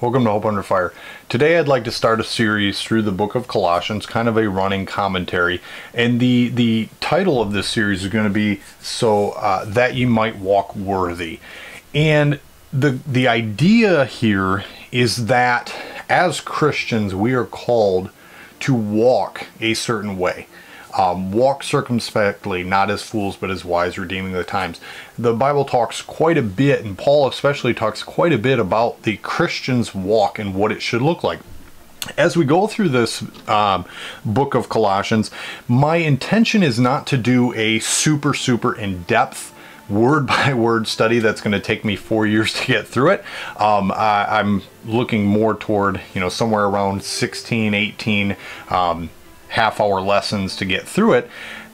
Welcome to Hope Under Fire. Today I'd like to start a series through the book of Colossians, kind of a running commentary. And the the title of this series is going to be so uh, that you might walk worthy. And the the idea here is that as Christians we are called to walk a certain way. Um, walk circumspectly, not as fools, but as wise, redeeming the times. The Bible talks quite a bit, and Paul especially talks quite a bit about the Christian's walk and what it should look like. As we go through this um, book of Colossians, my intention is not to do a super, super in depth word by word study that's going to take me four years to get through it. Um, I, am looking more toward, you know, somewhere around 16, 18 um, half hour lessons to get through it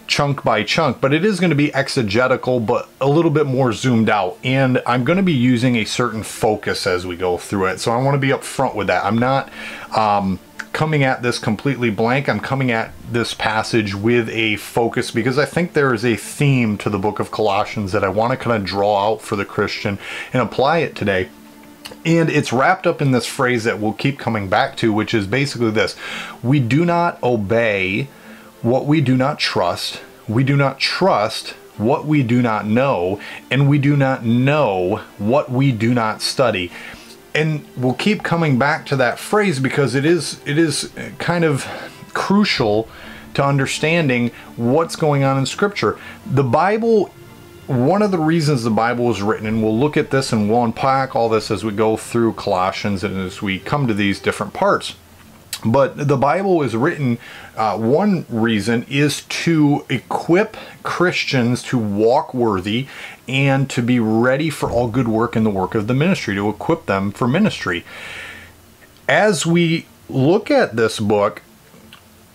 chunk by chunk, but it is going to be exegetical, but a little bit more zoomed out. And I'm going to be using a certain focus as we go through it. So I want to be upfront with that. I'm not um, coming at this completely blank. I'm coming at this passage with a focus because I think there is a theme to the book of Colossians that I want to kind of draw out for the Christian and apply it today. And it's wrapped up in this phrase that we'll keep coming back to, which is basically this We do not obey what we do not trust, we do not trust what we do not know, and we do not know what we do not study. And we'll keep coming back to that phrase because it is it is kind of crucial to understanding what's going on in scripture. The Bible one of the reasons the Bible was written, and we'll look at this and we'll unpack all this as we go through Colossians and as we come to these different parts. But the Bible is written, uh, one reason is to equip Christians to walk worthy and to be ready for all good work in the work of the ministry, to equip them for ministry. As we look at this book,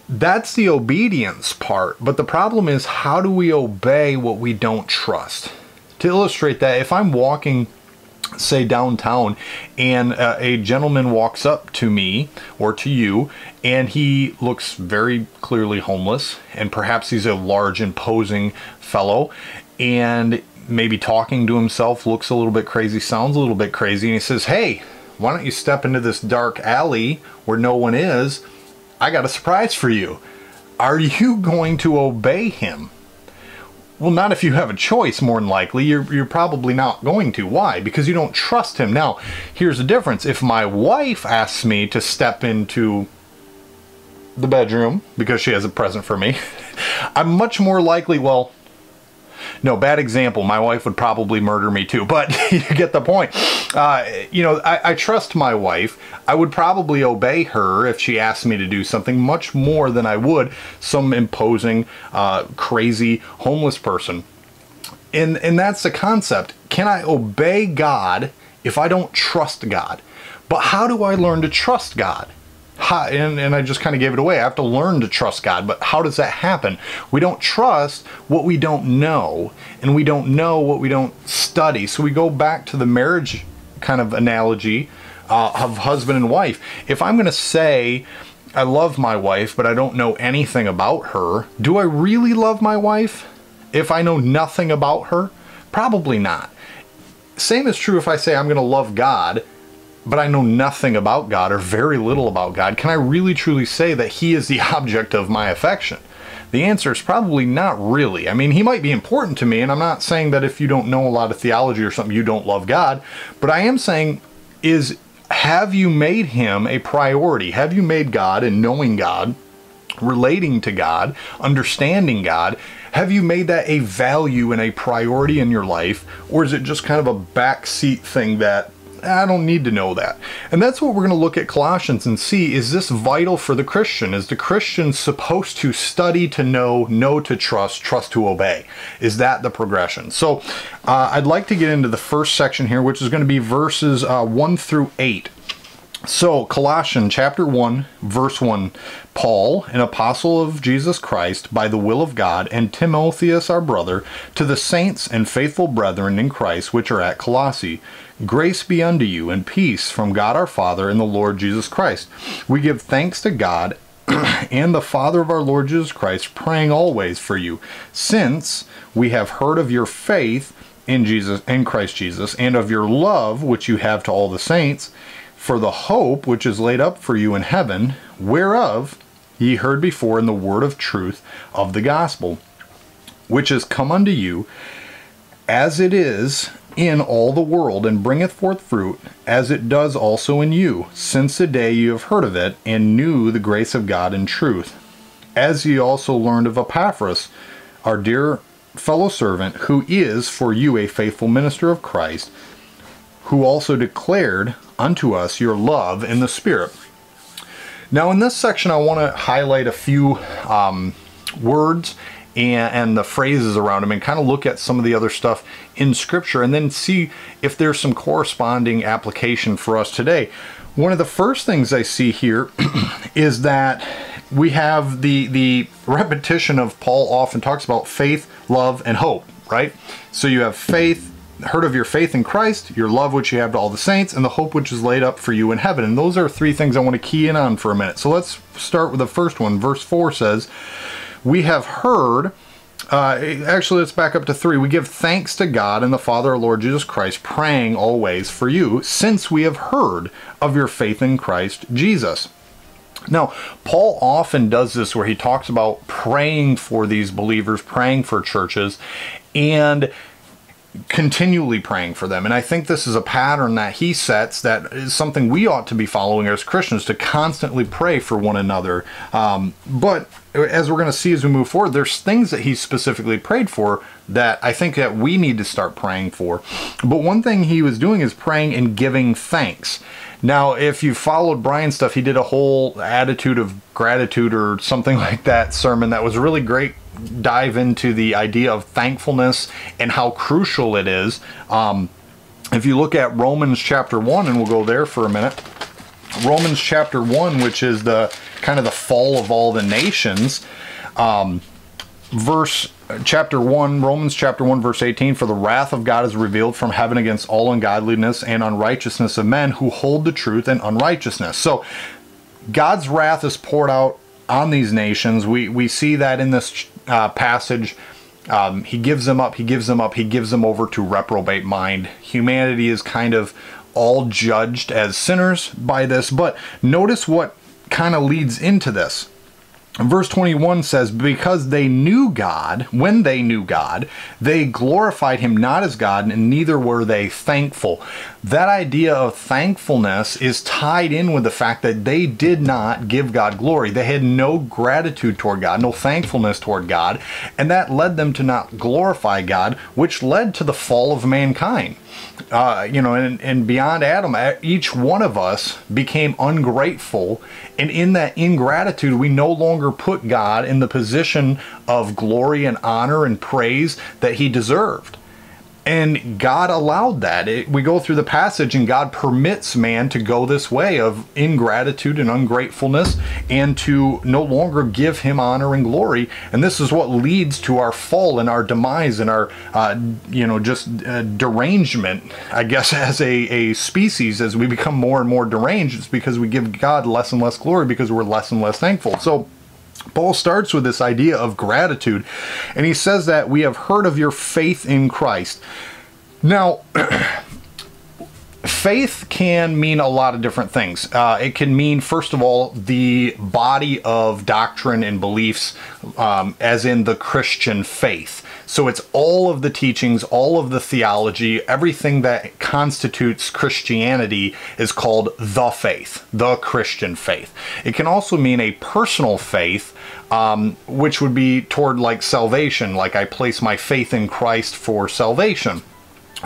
that's the obedience part. But the problem is, how do we obey what we don't trust? To illustrate that, if I'm walking, say, downtown, and uh, a gentleman walks up to me or to you, and he looks very clearly homeless, and perhaps he's a large, imposing fellow, and maybe talking to himself looks a little bit crazy, sounds a little bit crazy, and he says, Hey, why don't you step into this dark alley where no one is? I got a surprise for you. Are you going to obey him? Well, not if you have a choice, more than likely. You're, you're probably not going to. Why? Because you don't trust him. Now, here's the difference. If my wife asks me to step into the bedroom because she has a present for me, I'm much more likely, well, no, bad example. My wife would probably murder me too, but you get the point. Uh, you know, I, I, trust my wife. I would probably obey her if she asked me to do something much more than I would some imposing, uh, crazy homeless person. And, and that's the concept. Can I obey God if I don't trust God? But how do I learn to trust God? How, and, and I just kind of gave it away. I have to learn to trust God, but how does that happen? We don't trust what we don't know, and we don't know what we don't study. So we go back to the marriage kind of analogy uh, of husband and wife. If I'm going to say, I love my wife, but I don't know anything about her, do I really love my wife if I know nothing about her? Probably not. Same is true if I say I'm going to love God but I know nothing about God or very little about God, can I really truly say that He is the object of my affection? The answer is probably not really. I mean, He might be important to me, and I'm not saying that if you don't know a lot of theology or something, you don't love God, but I am saying, is have you made Him a priority? Have you made God and knowing God, relating to God, understanding God, have you made that a value and a priority in your life, or is it just kind of a backseat thing that I don't need to know that. And that's what we're going to look at Colossians and see is this vital for the Christian? Is the Christian supposed to study to know, know to trust, trust to obey? Is that the progression? So uh, I'd like to get into the first section here, which is going to be verses uh, 1 through 8. So, Colossians chapter 1, verse 1 Paul, an apostle of Jesus Christ, by the will of God, and Timotheus our brother, to the saints and faithful brethren in Christ which are at Colossae Grace be unto you, and peace from God our Father and the Lord Jesus Christ. We give thanks to God and the Father of our Lord Jesus Christ, praying always for you, since we have heard of your faith in Jesus in Christ Jesus, and of your love which you have to all the saints for the hope which is laid up for you in heaven, whereof ye heard before in the word of truth of the gospel, which is come unto you, as it is in all the world, and bringeth forth fruit, as it does also in you, since the day you have heard of it, and knew the grace of God in truth. As ye also learned of Epaphras, our dear fellow servant, who is for you a faithful minister of Christ, who also declared unto us your love in the Spirit. Now, in this section, I want to highlight a few um, words and, and, the phrases around them and kind of look at some of the other stuff in Scripture and then see if there's some corresponding application for us today. One of the first things I see here is that we have the the repetition of Paul often talks about faith, love, and hope, right? So you have faith, heard of your faith in Christ, your love which you have to all the saints, and the hope which is laid up for you in heaven. And those are three things I want to key in on for a minute. So let's start with the first one. Verse 4 says, We have heard. Uh, actually, let's back up to three. We give thanks to God and the Father, our Lord Jesus Christ, praying always for you, since we have heard of your faith in Christ Jesus. Now, Paul often does this where he talks about praying for these believers, praying for churches, and continually praying for them. And I think this is a pattern that he sets that is something we ought to be following as Christians to constantly pray for one another. Um, but as we're going to see as we move forward, there's things that he specifically prayed for that I think that we need to start praying for. But one thing he was doing is praying and giving thanks. Now, if you followed Brian's stuff, he did a whole attitude of gratitude or something like that sermon that was really great. Dive into the idea of thankfulness and how crucial it is. Um, if you look at Romans chapter 1, and we'll go there for a minute. Romans chapter 1, which is the kind of the fall of all the nations. Um, verse chapter 1 romans chapter 1 verse 18 for the wrath of god is revealed from heaven against all ungodliness and unrighteousness of men who hold the truth and unrighteousness so god's wrath is poured out on these nations we we see that in this uh, passage. Um, he gives them up he gives them up he gives them over to reprobate mind. Humanity is kind of all judged as sinners by this but notice what kind of leads into this. Verse 21 says, Because they knew God, when they knew God, they glorified him not as God, and neither were they thankful. That idea of thankfulness is tied in with the fact that they did not give God glory. They had no gratitude toward God, no thankfulness toward God, and that led them to not glorify God, which led to the fall of mankind uh, you know, and, and beyond Adam, each one of us became ungrateful. And in that ingratitude, we no longer put God in the position of glory and honor and praise that he deserved. And God allowed that. It, we go through the passage, and God permits man to go this way of ingratitude and ungratefulness and to no longer give him honor and glory. And this is what leads to our fall and our demise and our, uh, you know, just uh, derangement, I guess, as a, a species. As we become more and more deranged, it's because we give God less and less glory because we're less and less thankful. So, Paul starts with this idea of gratitude, and he says that we have heard of your faith in Christ. Now, faith can mean a lot of different things. Uh, it can mean, first of all, the body of doctrine and beliefs, um, as in the Christian faith. So it's all of the teachings, all of the theology, everything that constitutes Christianity is called the faith, the Christian faith. It can also mean a personal faith, um, which would be toward like salvation, like I place my faith in Christ for salvation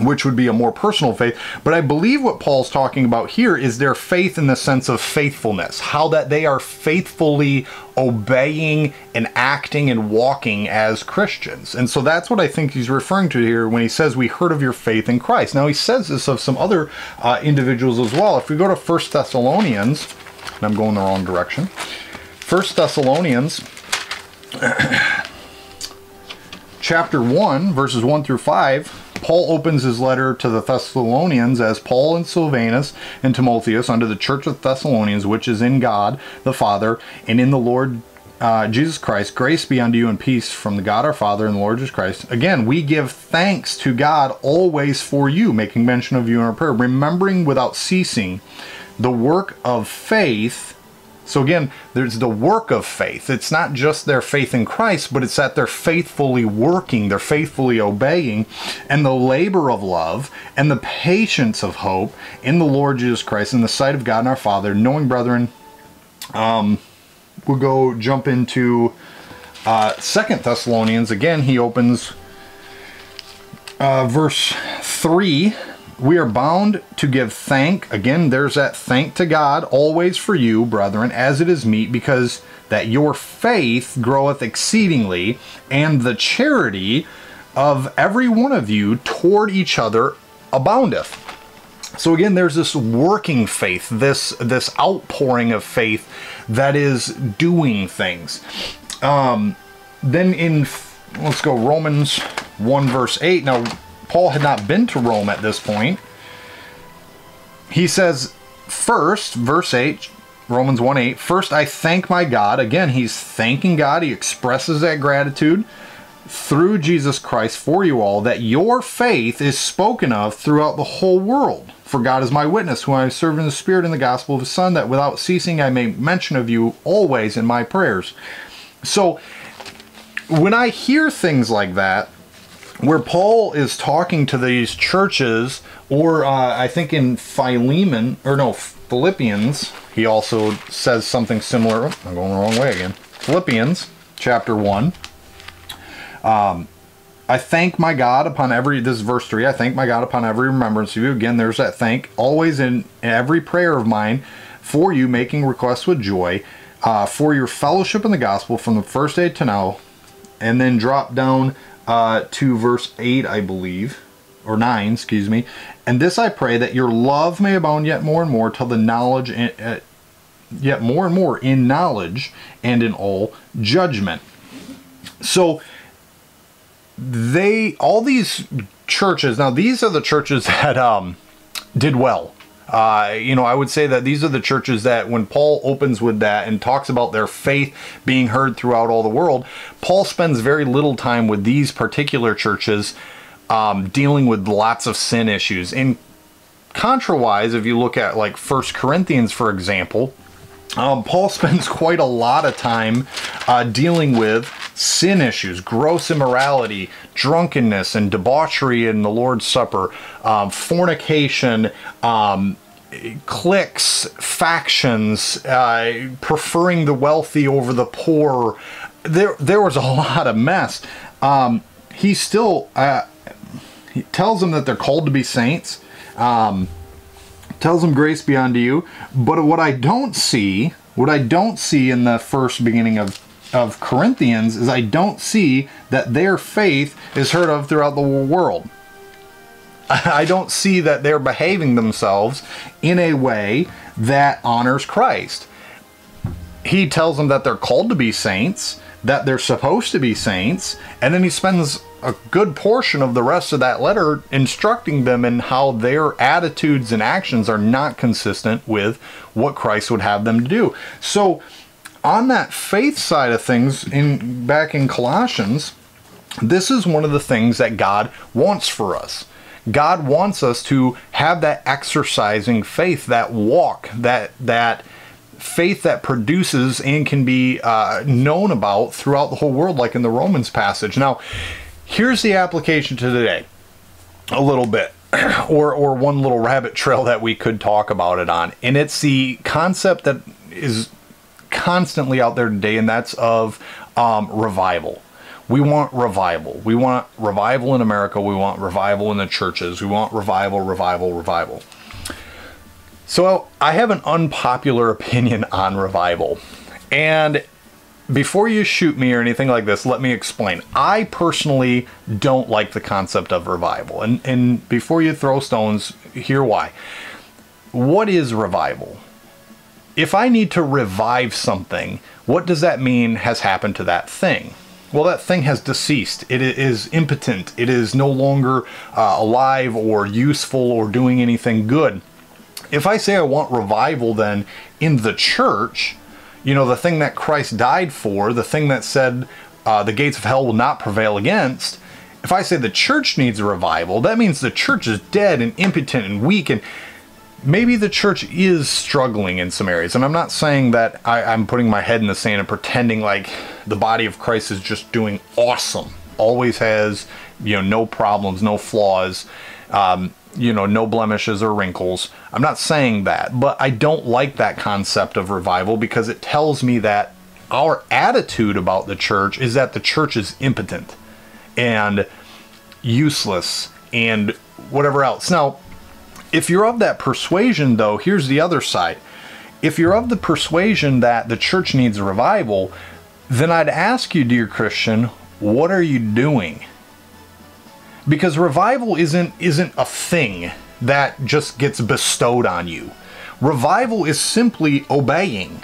which would be a more personal faith. But I believe what Paul's talking about here is their faith in the sense of faithfulness, how that they are faithfully obeying and acting and walking as Christians. And so that's what I think he's referring to here when he says, We heard of your faith in Christ. Now, he says this of some other uh, individuals as well. If we go to First Thessalonians, and I'm going the wrong direction, First Thessalonians. chapter 1, verses 1 through 5, Paul opens his letter to the Thessalonians as Paul and Silvanus and Timotheus unto the church of Thessalonians, which is in God the Father and in the Lord uh, Jesus Christ, grace be unto you and peace from the God our Father and the Lord Jesus Christ. Again, we give thanks to God always for you, making mention of you in our prayer, remembering without ceasing the work of faith. So again, there's the work of faith. It's not just their faith in Christ, but it's that they're faithfully working, they're faithfully obeying, and the labor of love and the patience of hope in the Lord Jesus Christ in the sight of God and our Father, knowing brethren, um, we'll go jump into uh, Second Thessalonians. Again, he opens uh, verse 3 we are bound to give thank. Again there's that thank to god always for you brethren as it is meet because that your faith groweth exceedingly and the charity of every one of you toward each other aboundeth. So again there's this working faith this this outpouring of faith that is doing things. Um, then in let's go romans 1 verse 8 now Paul had not been to Rome at this point. He says, first, verse 8, Romans 1 8, first I thank my God. Again, he's thanking God. He expresses that gratitude through Jesus Christ for you all, that your faith is spoken of throughout the whole world. For God is my witness, who I serve in the Spirit in the gospel of His Son, that without ceasing I may mention of you always in my prayers. So, when I hear things like that, where Paul is talking to these churches, or uh, I think in Philemon, or no, Philippians, he also says something similar. Oh, I'm going the wrong way again. Philippians chapter 1. Um, I thank my God upon every, this is verse 3, I thank my God upon every remembrance of you. Again, there's that thank, always in every prayer of mine for you, making requests with joy, uh, for your fellowship in the gospel from the first day to now, and then drop down uh, to verse 8, I believe, or 9, excuse me. And this I pray that your love may abound yet more and more till the knowledge, uh, yet more and more in knowledge and in all judgment. So they, all these churches, now these are the churches that um, did well uh, you know, I would say that these are the churches that when Paul opens with that and talks about their faith being heard throughout all the world, Paul spends very little time with these particular churches um, dealing with lots of sin issues. In contrawise, if you look at like First Corinthians, for example, um, Paul spends quite a lot of time uh, dealing with sin issues, gross immorality, drunkenness, and debauchery in the Lord's Supper, um, fornication, um, cliques, factions, uh, preferring the wealthy over the poor. There, there was a lot of mess. Um, he still uh, he tells them that they're called to be saints. Um, tells them grace be unto you. But what I don't see, what I don't see in the first beginning of of Corinthians is I don't see that their faith is heard of throughout the world. I don't see that they're behaving themselves in a way that honors Christ. He tells them that they're called to be saints, that they're supposed to be saints, and then he spends a good portion of the rest of that letter instructing them in how their attitudes and actions are not consistent with what Christ would have them to do. So, on that faith side of things, in back in Colossians, this is one of the things that God wants for us. God wants us to have that exercising faith, that walk, that that faith that produces and can be uh, known about throughout the whole world, like in the Romans passage. Now, here's the application to today, a little bit, or or one little rabbit trail that we could talk about it on, and it's the concept that is constantly out there today, and that's of um, revival. We want revival. We want revival in America. We want revival in the churches. We want revival, revival, revival. So I have an unpopular opinion on revival. And before you shoot me or anything like this, let me explain. I personally don't like the concept of revival. And, and before you throw stones, hear why. What is revival? If I need to revive something, what does that mean has happened to that thing? Well, that thing has deceased. It is impotent. It is no longer uh, alive or useful or doing anything good. If I say I want revival, then in the church, you know, the thing that Christ died for, the thing that said uh, the gates of hell will not prevail against, if I say the church needs a revival, that means the church is dead and impotent and weak and maybe the church is struggling in some areas. And I'm not saying that I, I'm putting my head in the sand and pretending like the body of Christ is just doing awesome. Always has, you know, no problems, no flaws, um, you know, no blemishes or wrinkles. I'm not saying that, but I don't like that concept of revival because it tells me that our attitude about the church is that the church is impotent and useless and whatever else. Now, if you're of that persuasion, though, here's the other side. If you're of the persuasion that the church needs a revival, then I'd ask you, dear Christian, what are you doing? Because revival isn't isn't a thing that just gets bestowed on you. Revival is simply obeying.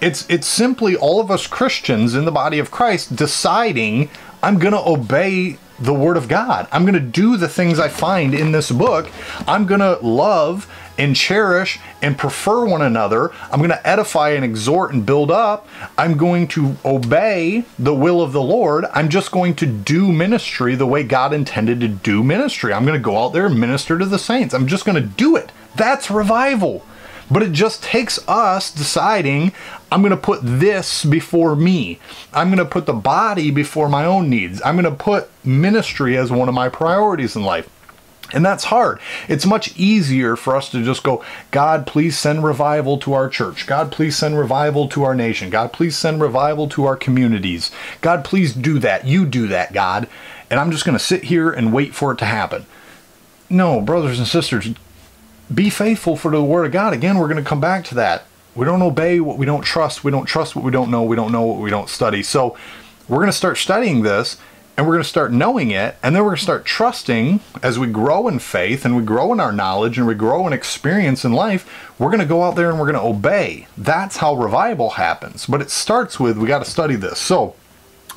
It's it's simply all of us Christians in the body of Christ deciding I'm going to obey the Word of God. I'm going to do the things I find in this book. I'm going to love and cherish and prefer one another. I'm going to edify and exhort and build up. I'm going to obey the will of the Lord. I'm just going to do ministry the way God intended to do ministry. I'm going to go out there and minister to the saints. I'm just going to do it. That's revival. But it just takes us deciding I'm going to put this before me. I'm going to put the body before my own needs. I'm going to put ministry as one of my priorities in life. And that's hard. It's much easier for us to just go, God, please send revival to our church. God, please send revival to our nation. God, please send revival to our communities. God, please do that. You do that, God. And I'm just going to sit here and wait for it to happen. No, brothers and sisters, be faithful for the word of God. Again, we're going to come back to that. We don't obey what we don't trust. We don't trust what we don't know. We don't know what we don't study. So we're going to start studying this and we're going to start knowing it. And then we're going to start trusting as we grow in faith and we grow in our knowledge and we grow in experience in life. We're going to go out there and we're going to obey. That's how revival happens. But it starts with we got to study this. So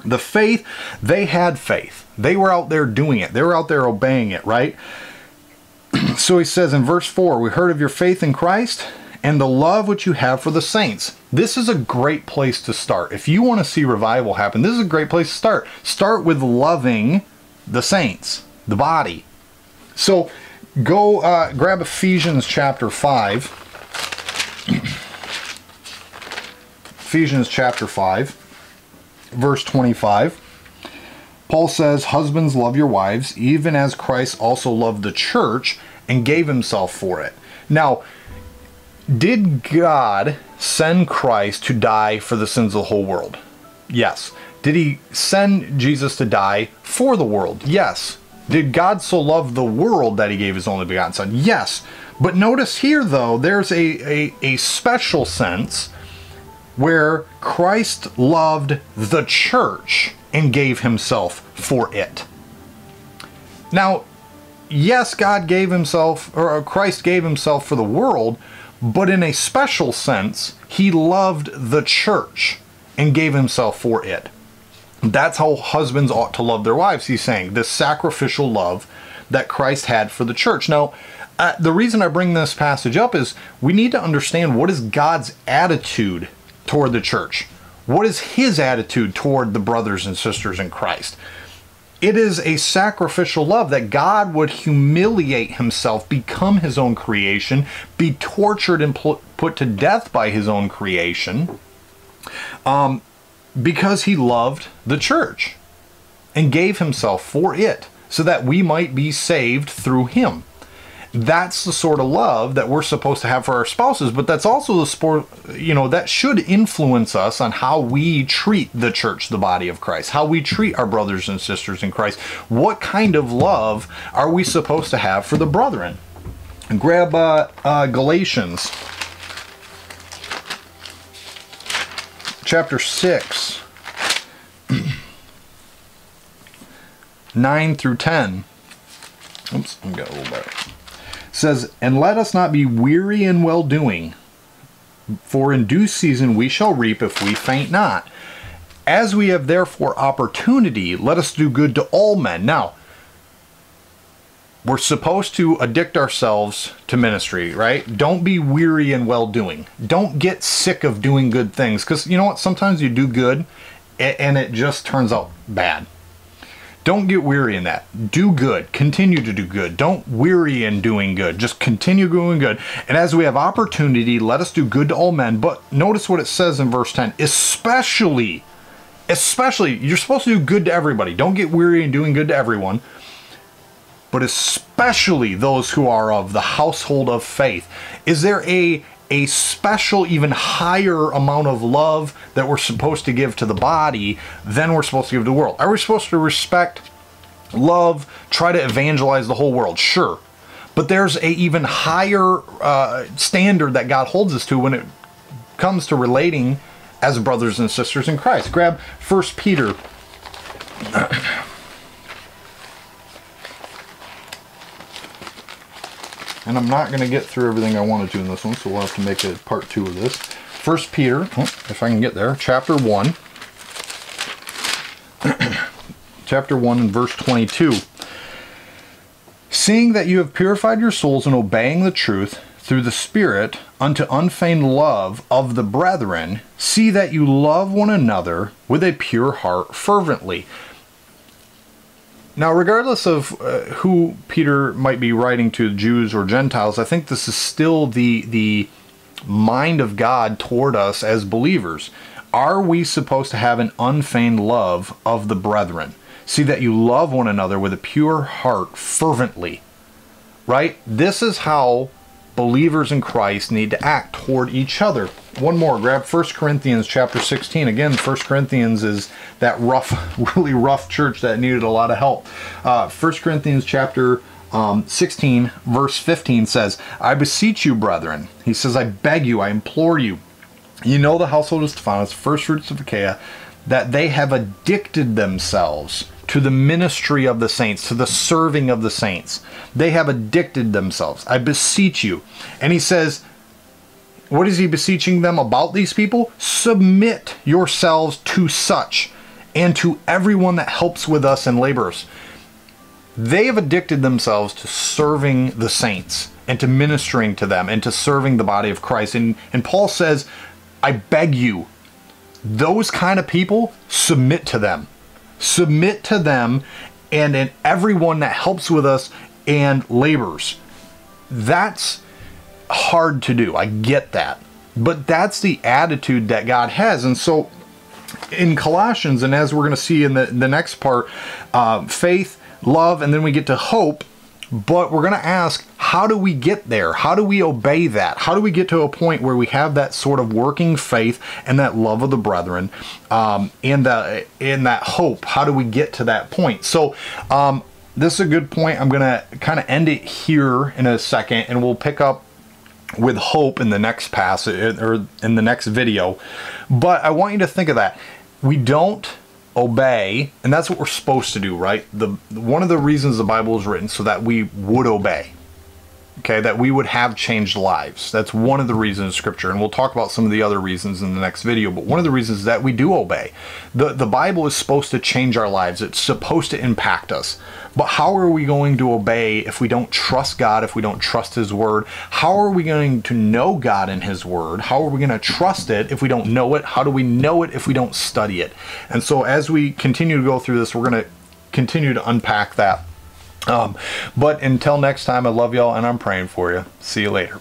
the faith, they had faith. They were out there doing it, they were out there obeying it, right? so he says in verse 4 We heard of your faith in Christ and the love which you have for the saints. This is a great place to start. If you want to see revival happen, this is a great place to start. Start with loving the saints, the body. So go uh, grab Ephesians chapter 5. Ephesians chapter 5, verse 25. Paul says, Husbands, love your wives, even as Christ also loved the church and gave himself for it. Now, did God send Christ to die for the sins of the whole world? Yes. Did he send Jesus to die for the world? Yes. Did God so love the world that he gave his only begotten Son? Yes. But notice here, though, there's a, a, a special sense where Christ loved the church and gave himself for it. Now, yes, God gave himself, or Christ gave himself for the world, but in a special sense, he loved the church and gave himself for it. That's how husbands ought to love their wives, he's saying, this sacrificial love that Christ had for the church. Now, uh, the reason I bring this passage up is we need to understand what is God's attitude toward the church. What is his attitude toward the brothers and sisters in Christ? It is a sacrificial love that God would humiliate himself, become his own creation, be tortured and put to death by his own creation, um, because he loved the church and gave himself for it so that we might be saved through him that's the sort of love that we're supposed to have for our spouses but that's also the sport you know that should influence us on how we treat the church the body of christ how we treat our brothers and sisters in christ. What kind of love are we supposed to have for the brethren? Grab uh, uh, galatians chapter 6 9 through 10 oops i got a little better says, And let us not be weary in well doing, for in due season we shall reap if we faint not. As we have therefore opportunity, let us do good to all men. Now, we're supposed to addict ourselves to ministry, right? Don't be weary in well doing. Don't get sick of doing good things because you know what? Sometimes you do good and it just turns out bad Don't get weary in that. Do good. Continue to do good. Don't weary in doing good. Just continue doing good. And as we have opportunity, let us do good to all men. But notice what it says in verse 10 especially, especially, you're supposed to do good to everybody. Don't get weary in doing good to everyone but especially those who are of the household of faith. Is there a a special, even higher amount of love that we're supposed to give to the body than we're supposed to give to the world? Are we supposed to respect, love, try to evangelize the whole world? Sure. But there's a even higher uh, standard that God holds us to when it comes to relating as brothers and sisters in Christ. Grab First Peter and I'm not going to get through everything I wanted to in this one, so we'll have to make a part two of this. First Peter, oh, if I can get there, chapter 1. chapter 1 and verse 22. Seeing that you have purified your souls in obeying the truth through the Spirit unto unfeigned love of the brethren, see that you love one another with a pure heart fervently now, regardless of uh, who Peter might be writing to, Jews or Gentiles, I think this is still the the mind of God toward us as believers. Are we supposed to have an unfeigned love of the brethren? See that you love one another with a pure heart fervently. Right? This is how believers in Christ need to act toward each other. One more, grab 1 Corinthians chapter 16. Again, 1 Corinthians is that rough, really rough church that needed a lot of help. Uh, 1 Corinthians chapter um, 16, verse 15 says, I beseech you, brethren. He says, I beg you, I implore you. You know the household of Stephanas, first fruits of Achaia, that they have addicted themselves to the ministry of the saints, to the serving of the saints. They have addicted themselves. I beseech you. And he says, what is he beseeching them about these people? Submit yourselves to such and to everyone that helps with us and labors. They have addicted themselves to serving the saints and to ministering to them and to serving the body of Christ. And, and Paul says, I beg you, those kind of people, submit to them submit to them and in everyone that helps with us and labors. That's hard to do. I get that. But that's the attitude that God has. And so in Colossians, and as we're going to see in the, the next part, uh, faith, love, and then we get to hope. But we're going to ask, how do we get there? How do we obey that? How do we get to a point where we have that sort of working faith and that love of the brethren um, and, the, and that hope? How do we get to that point? So, um, this is a good point. I'm going to kind of end it here in a second and we'll pick up with hope in the next pass eh, or in the next video. But I want you to think of that. We don't obey, and that's what we're supposed to do, right? The one of the reasons the Bible is written so that we would obey. Okay, that we would have changed lives. That's one of the reasons in scripture, and we'll talk about some of the other reasons in the next video, but one of the reasons is that we do obey. The the Bible is supposed to change our lives. It's supposed to impact us. But how are we going to obey if we don't trust God, if we don't trust His Word? How are we going to know God and His Word? How are we going to trust it if we don't know it? How do we know it if we don't study it? And so, as we continue to go through this, we're going to continue to unpack that. Um, but until next time, I love y'all and I'm praying for you. See you later.